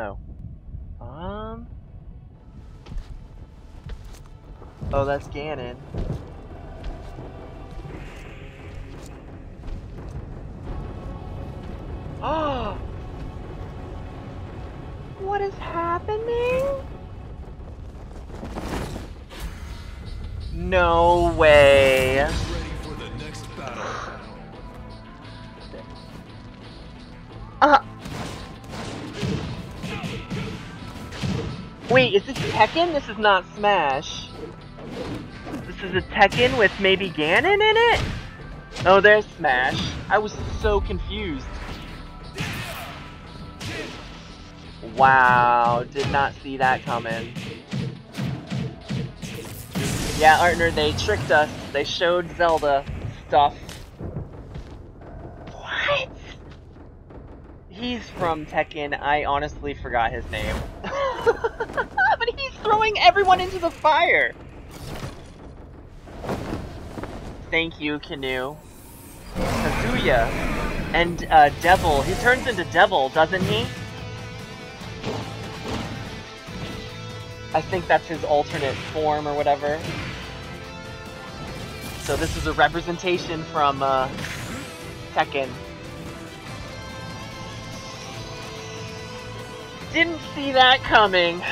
Oh. Um. Oh, that's Ganon. Oh! What is happening? No way. Ready for the next battle. Uh. Wait, is this Tekken? This is not Smash. This is a Tekken with maybe Ganon in it? Oh, there's Smash. I was so confused. Wow, did not see that coming. Yeah, Artner, they tricked us. They showed Zelda stuff. What? He's from Tekken. I honestly forgot his name. everyone into the fire. Thank you, Canoe. Kazuya. And uh, Devil. He turns into Devil, doesn't he? I think that's his alternate form or whatever. So this is a representation from uh, Tekken. Didn't see that coming.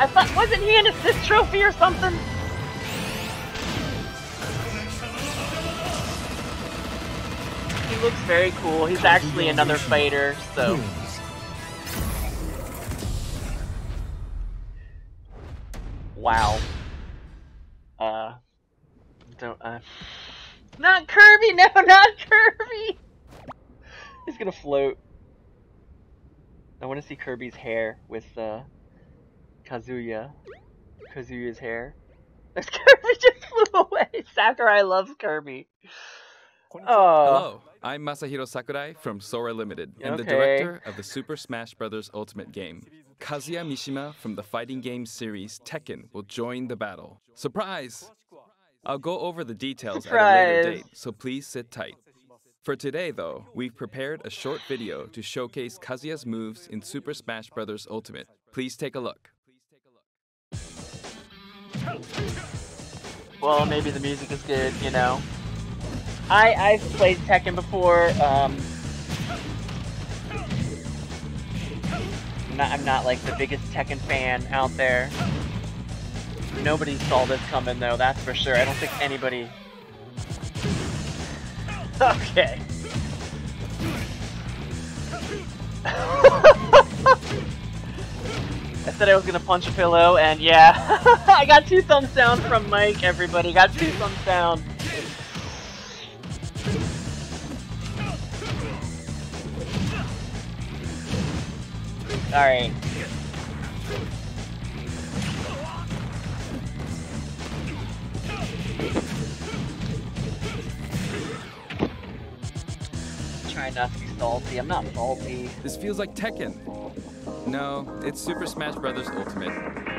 I thought, wasn't he an assist trophy or something? He looks very cool. He's actually another fighter, so. Wow. Uh. Don't, uh. Not Kirby! No, not Kirby! He's gonna float. I want to see Kirby's hair with, uh. Kazuya. Kazuya's hair. Kirby just flew away! Sakurai loves Kirby. Oh. Hello, I'm Masahiro Sakurai from Sora Limited and the director of the Super Smash Bros. Ultimate game. Kazuya Mishima from the fighting game series Tekken will join the battle. Surprise! I'll go over the details at a later date, so please sit tight. For today, though, we've prepared a short video to showcase Kazuya's moves in Super Smash Bros. Ultimate. Please take a look. Well, maybe the music is good, you know. I I've played Tekken before. Um, I'm not I'm not like the biggest Tekken fan out there. Nobody saw this coming though, that's for sure. I don't think anybody. Okay. I said I was gonna punch a pillow, and yeah, I got two thumbs down from Mike. Everybody got two thumbs down. All right. Trying not to be salty. I'm not salty. This feels like Tekken. No, it's Super Smash Bros. Ultimate.